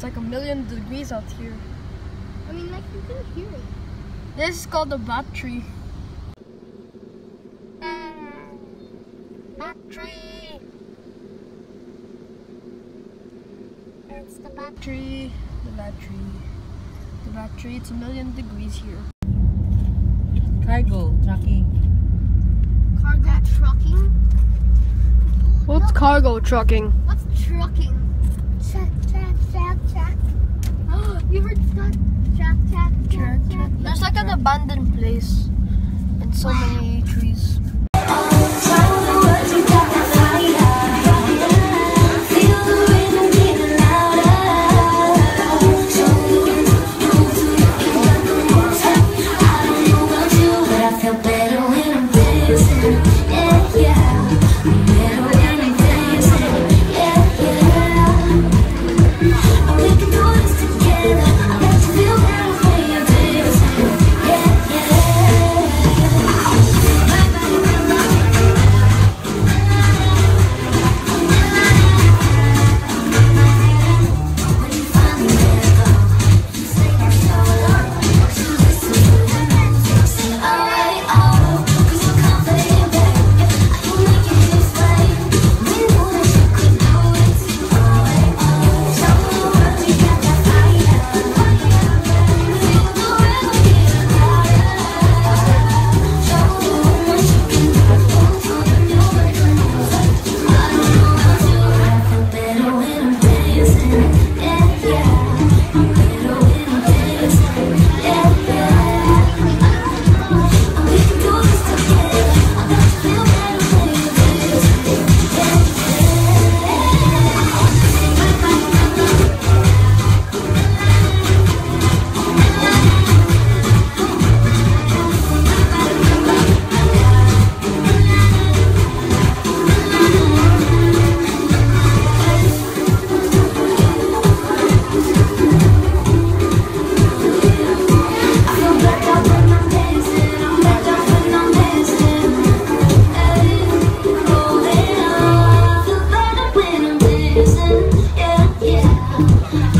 It's like a million degrees out here. I mean, like you can hear it. This is called the bat tree. Uh, bat tree. It's the bat Tree, the bat tree, the bat tree. It's a million degrees here. Cargo, trucking. cargo trucking. What's cargo trucking? What's trucking? Track, track, track, track. Oh, you heard that? Track, track, track, track. There's like an abandoned place and so many trees. All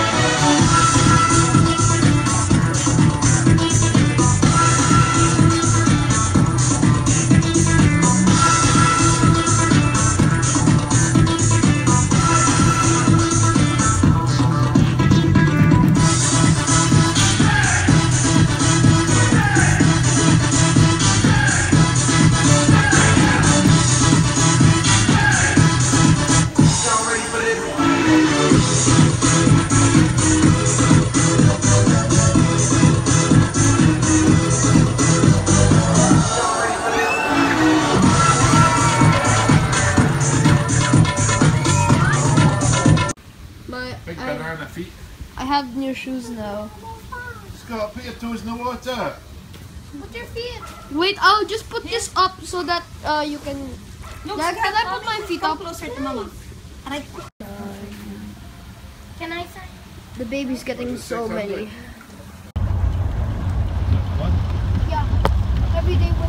Big banana I, on the feet. I have new shoes now. Scott, put your toes in the water. Put your feet. Wait, I'll just put this up so that uh, you can. Look, Can- can I put my feet up? closer to Mama. Aray. Can I sign? The baby's getting so many. Yeah. Every day when